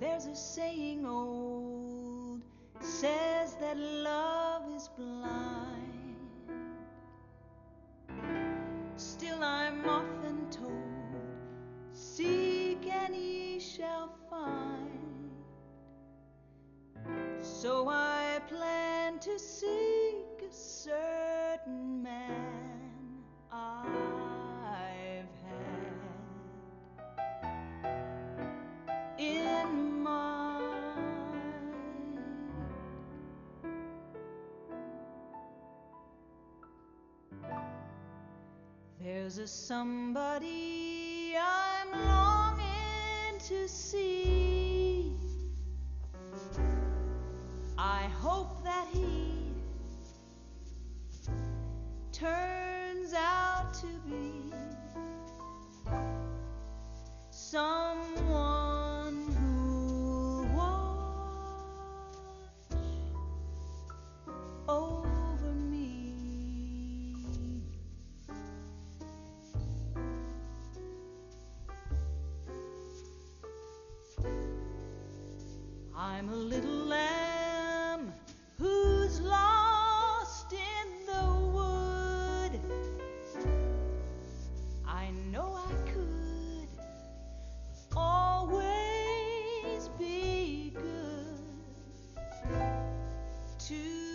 There's a saying old. There's a somebody I'm longing to see. I hope that he turns out to be I'm a little lamb who's lost in the wood. I know I could always be good to.